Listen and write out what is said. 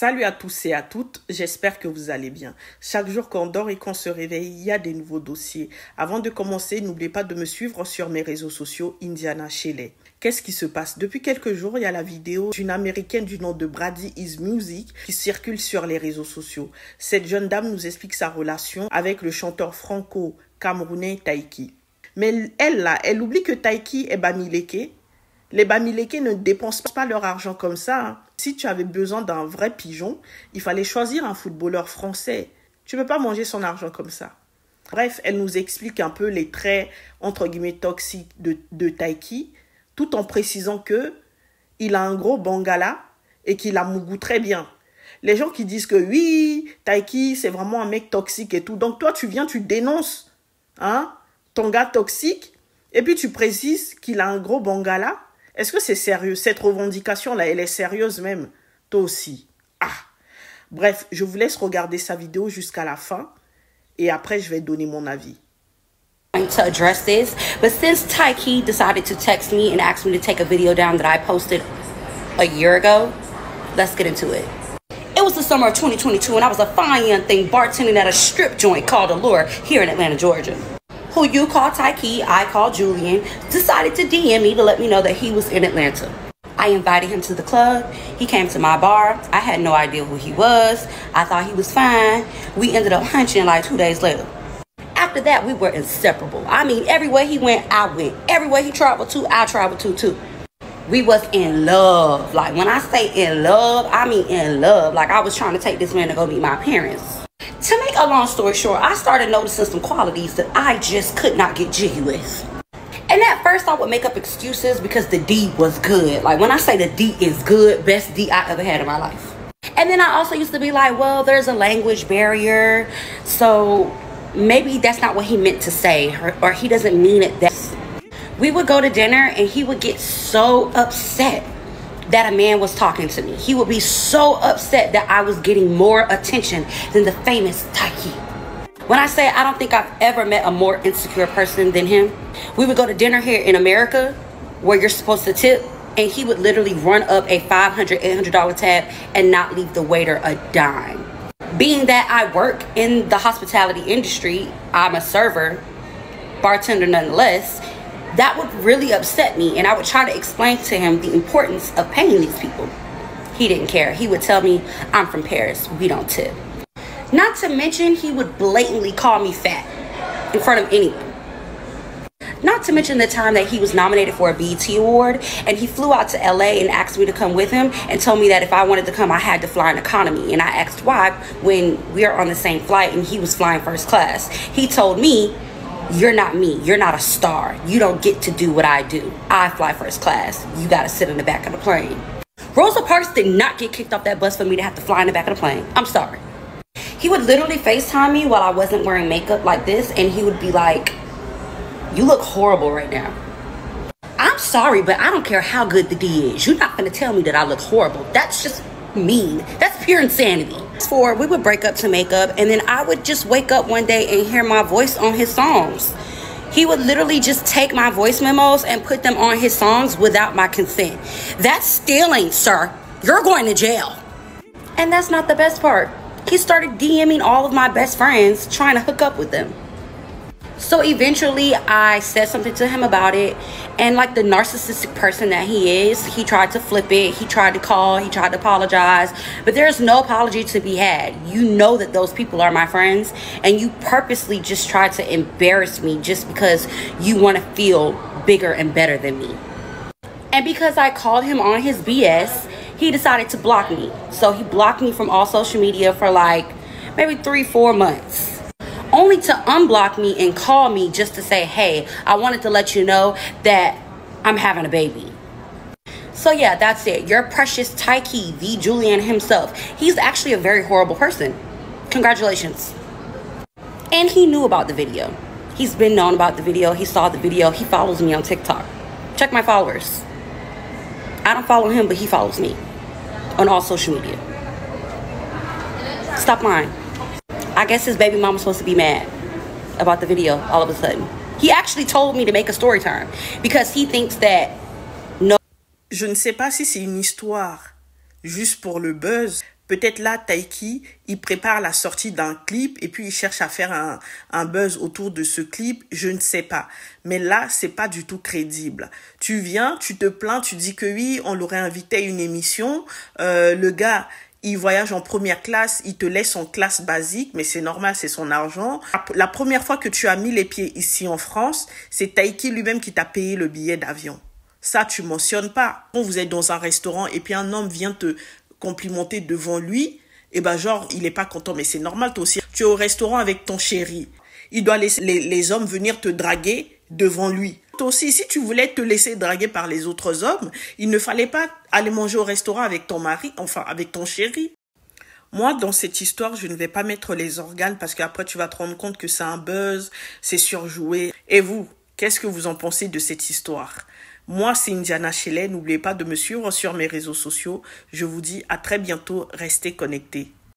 Salut à tous et à toutes, j'espère que vous allez bien. Chaque jour qu'on dort et qu'on se réveille, il y a des nouveaux dossiers. Avant de commencer, n'oubliez pas de me suivre sur mes réseaux sociaux Indiana Shelley. Qu'est-ce qui se passe? Depuis quelques jours, il y a la vidéo d'une américaine du nom de Brady Is Music qui circule sur les réseaux sociaux. Cette jeune dame nous explique sa relation avec le chanteur franco-camerounais Taiki. Mais elle, là, elle oublie que Taiki est Bamileke. Les Bamileke ne dépensent pas leur argent comme ça. Hein. Si tu avais besoin d'un vrai pigeon, il fallait choisir un footballeur français. Tu ne peux pas manger son argent comme ça. Bref, elle nous explique un peu les traits, entre guillemets, toxiques de, de Taiki, tout en précisant que il a un gros bangala et qu'il a Mougou très bien. Les gens qui disent que oui, Taiki, c'est vraiment un mec toxique et tout. Donc toi, tu viens, tu dénonces hein, ton gars toxique et puis tu précises qu'il a un gros bangala est-ce que c'est sérieux? Cette revendication-là, elle est sérieuse même? Toi aussi. Ah Bref, je vous laisse regarder sa vidéo jusqu'à la fin et après, je vais donner mon avis. to address this, but since Taiki decided to text me and ask me to take a video down that I posted a year ago, let's get into it. It was the summer of 2022 and I was a fine young thing bartending at a strip joint called Allure here in Atlanta, Georgia who you call Tayc, I call Julian, decided to DM me to let me know that he was in Atlanta. I invited him to the club. He came to my bar. I had no idea who he was. I thought he was fine. We ended up hunching like two days later. After that, we were inseparable. I mean, everywhere he went, I went. Everywhere he traveled to, I traveled to too. We was in love. Like when I say in love, I mean in love. Like I was trying to take this man to go meet my parents. A long story short, I started noticing some qualities that I just could not get jiggy with. And at first, I would make up excuses because the D was good. Like when I say the D is good, best D I ever had in my life. And then I also used to be like, well, there's a language barrier. So maybe that's not what he meant to say, or, or he doesn't mean it that. We would go to dinner and he would get so upset that a man was talking to me. He would be so upset that I was getting more attention than the famous Tayc. When I say I don't think I've ever met a more insecure person than him, we would go to dinner here in America where you're supposed to tip, and he would literally run up a $500, $800 tab and not leave the waiter a dime. Being that I work in the hospitality industry, I'm a server, bartender nonetheless, that would really upset me and I would try to explain to him the importance of paying these people. He didn't care. He would tell me, I'm from Paris, we don't tip. Not to mention, he would blatantly call me fat in front of anyone. Not to mention the time that he was nominated for a BET award and he flew out to LA and asked me to come with him and told me that if I wanted to come, I had to fly in economy. And I asked why when we are on the same flight and he was flying first class. He told me you're not me. You're not a star. You don't get to do what I do. I fly first class. You got to sit in the back of the plane. Rosa Parks did not get kicked off that bus for me to have to fly in the back of the plane. I'm sorry. He would literally FaceTime me while I wasn't wearing makeup like this, and he would be like, You look horrible right now. I'm sorry, but I don't care how good the D is. You're not going to tell me that I look horrible. That's just mean. That's pure insanity. For we would break up to make up, and then I would just wake up one day and hear my voice on his songs. He would literally just take my voice memos and put them on his songs without my consent. That's stealing, sir. You're going to jail. And that's not the best part. He started DMing all of my best friends trying to hook up with them. So eventually, I said something to him about it. And like the narcissistic person that he is, he tried to flip it. He tried to call, he tried to apologize. But there's no apology to be had. You know that those people are my friends. And you purposely just tried to embarrass me just because you want to feel bigger and better than me. And because I called him on his BS, he decided to block me. So he blocked me from all social media for like maybe three, four months only to unblock me and call me just to say, hey, I wanted to let you know that I'm having a baby. So yeah, that's it. Your precious Tayc, the Julian himself. He's actually a very horrible person. Congratulations. And he knew about the video. He's been known about the video. He saw the video. He follows me on TikTok. Check my followers. I don't follow him, but he follows me on all social media. Stop lying. I guess his baby supposed to be mad about the video all of a sudden. He actually told me to make a story time because he thinks that no. Je ne sais pas si c'est une histoire juste pour le buzz Peut-être là, Taiki, il prépare la sortie d'un clip et puis il cherche à faire un, un buzz autour de ce clip. Je ne sais pas. Mais là, c'est pas du tout crédible. Tu viens, tu te plains, tu dis que oui, on l'aurait invité à une émission. Euh, le gars, il voyage en première classe, il te laisse en classe basique, mais c'est normal, c'est son argent. La première fois que tu as mis les pieds ici en France, c'est Taiki lui-même qui t'a payé le billet d'avion. Ça, tu mentionnes pas. Quand vous êtes dans un restaurant et puis un homme vient te complimenter devant lui, et eh ben genre, il est pas content, mais c'est normal, toi aussi. Tu es au restaurant avec ton chéri. Il doit laisser les, les hommes venir te draguer devant lui. Aussi, si tu voulais te laisser draguer par les autres hommes, il ne fallait pas aller manger au restaurant avec ton mari, enfin avec ton chéri. Moi, dans cette histoire, je ne vais pas mettre les organes parce qu'après tu vas te rendre compte que c'est un buzz, c'est surjoué. Et vous, qu'est-ce que vous en pensez de cette histoire? Moi, c'est Indiana Shelley. N'oubliez pas de me suivre sur mes réseaux sociaux. Je vous dis à très bientôt. Restez connectés.